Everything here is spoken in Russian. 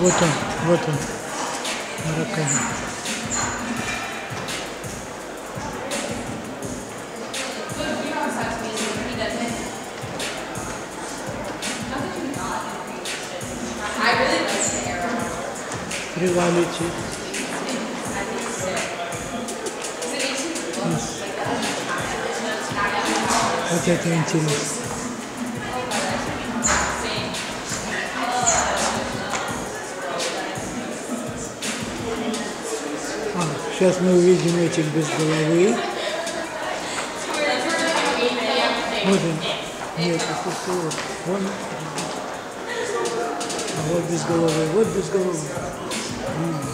Вот он, вот он. The arrow. Привалите. Вот это интересно. А, сейчас мы увидим этих без головы. Вот он. Нет, это что? Вон. А вот без головы. Вот без головы. М, м.